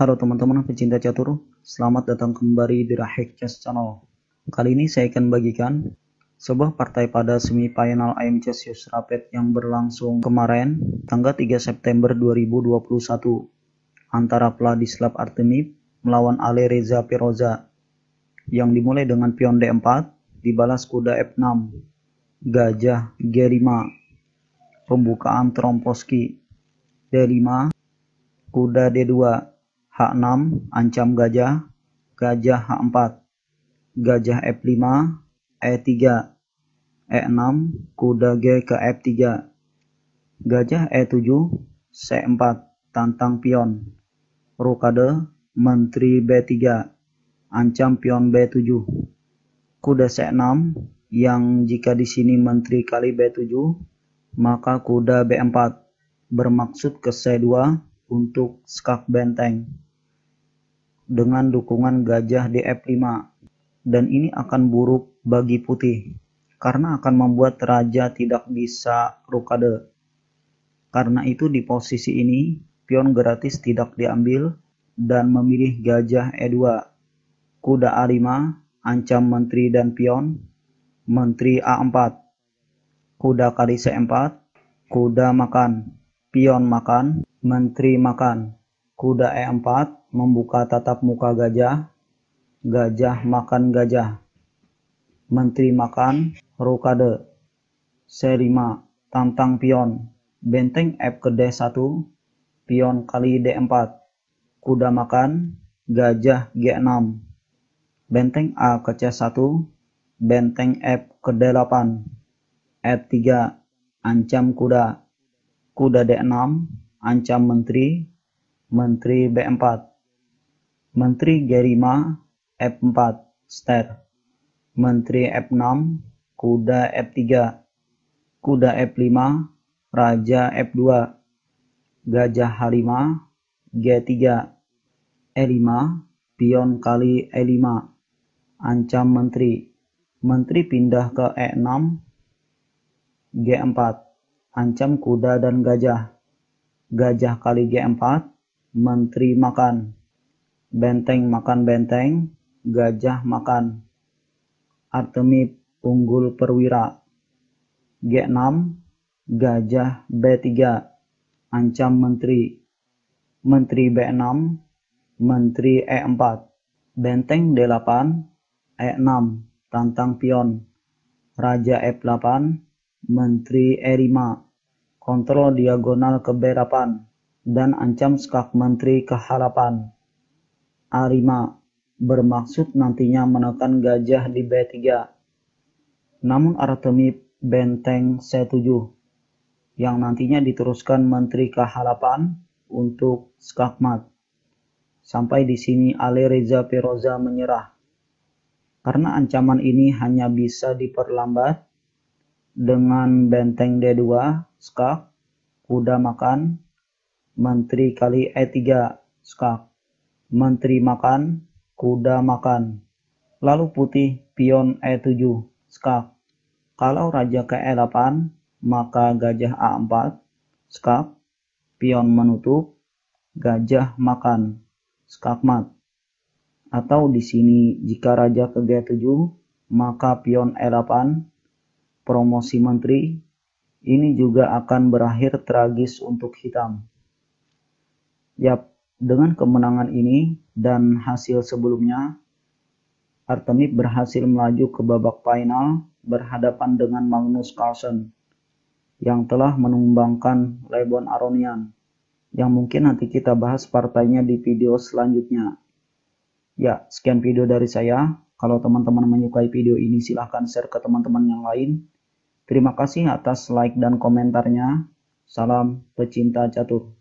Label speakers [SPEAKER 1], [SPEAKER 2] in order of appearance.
[SPEAKER 1] Halo teman-teman pecinta catur, selamat datang kembali di Rahek Chess Channel. Kali ini saya akan bagikan sebuah partai pada semifinal IM Chess Youth Rapid yang berlangsung kemarin tanggal 3 September 2021 antara Vladislav Artemiev melawan Ale Reza Piroza yang dimulai dengan pion D4 dibalas kuda F6 gajah G5 pembukaan Tromposki D5 kuda D2 H6 ancam gajah. Gajah H4 gajah F5 E3 E6 kuda G ke F3 gajah E7 C4 tantang pion. Rokade menteri B3 ancam pion B7 kuda C6 yang jika di sini menteri kali B7 maka kuda B4 bermaksud ke C2 untuk skak benteng dengan dukungan gajah di F5 dan ini akan buruk bagi putih karena akan membuat raja tidak bisa rokade. Karena itu di posisi ini pion gratis tidak diambil dan memilih gajah E2. Kuda A5 ancam menteri dan pion, menteri A4. Kuda kali C4, kuda makan, pion makan, menteri makan. Kuda E4 membuka tatap muka gajah, gajah makan gajah, menteri makan, rokade, C5, tantang pion, benteng F ke D1, pion kali D4, kuda makan, gajah G6, benteng A ke C1, benteng F ke D8, F3, ancam kuda, kuda D6, ancam menteri, menteri B4, Menteri Gerima F4 Ster. Menteri F6 Kuda F3 Kuda F5 Raja F2 Gajah H5 G3 E5 Pion kali E5 Ancam Menteri. Menteri pindah ke E6 G4 Ancam kuda dan gajah Gajah kali G4 Menteri makan Benteng makan benteng, gajah makan. Artemid unggul perwira. G6, gajah B3, ancam menteri. Menteri B6, menteri E4. Benteng D8, E6, tantang pion. Raja F8, menteri E5. Kontrol diagonal ke B8 dan ancam skak menteri ke H8. A5 bermaksud nantinya menekan gajah di B3. Namun Artemid benteng C7 yang nantinya diteruskan Menteri ke H8 untuk skakmat. Sampai di sini Ali Reza Piroza menyerah. Karena ancaman ini hanya bisa diperlambat dengan benteng D2, skak, kuda makan, menteri kali E3, skak menteri makan, kuda makan. Lalu putih, pion E7, skak. Kalau raja ke E8, maka gajah A4, skak, pion menutup, gajah makan, skakmat. Atau di sini jika raja ke G7, maka pion E8, promosi menteri, ini juga akan berakhir tragis untuk hitam. Yap, dengan kemenangan ini dan hasil sebelumnya, Artemid berhasil melaju ke babak final berhadapan dengan Magnus Carlsen yang telah menumbangkan Lebon Aronian yang mungkin nanti kita bahas partainya di video selanjutnya. Ya, sekian video dari saya. Kalau teman-teman menyukai video ini silahkan share ke teman-teman yang lain. Terima kasih atas like dan komentarnya. Salam pecinta catur.